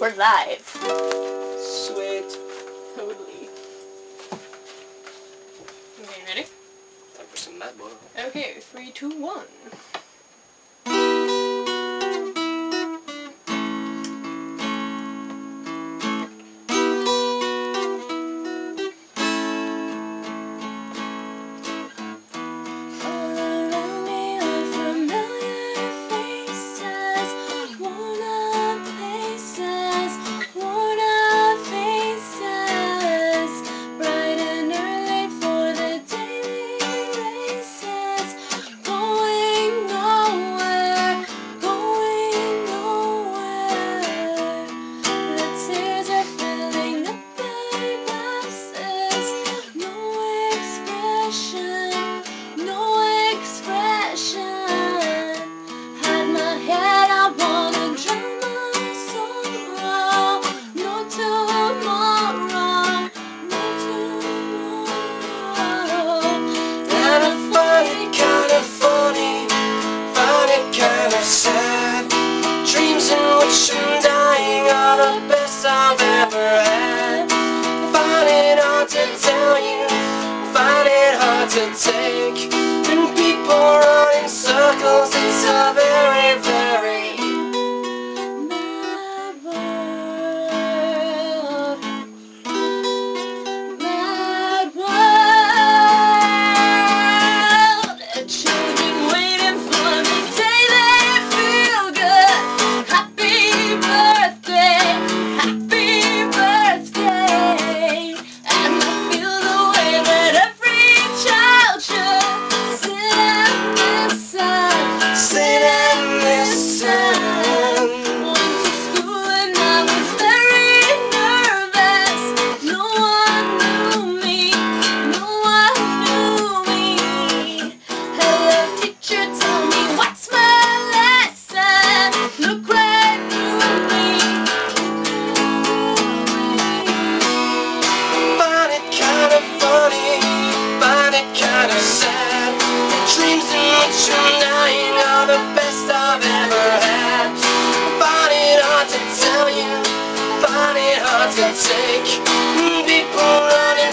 We're live. Sweet. Totally. Okay, ready? Time for some mad Okay, three, two, one. Sad Dreams in which I'm dying are the best I've ever had. Find it hard to You're the best I've ever had? Find it hard to tell you Find it hard to take. People running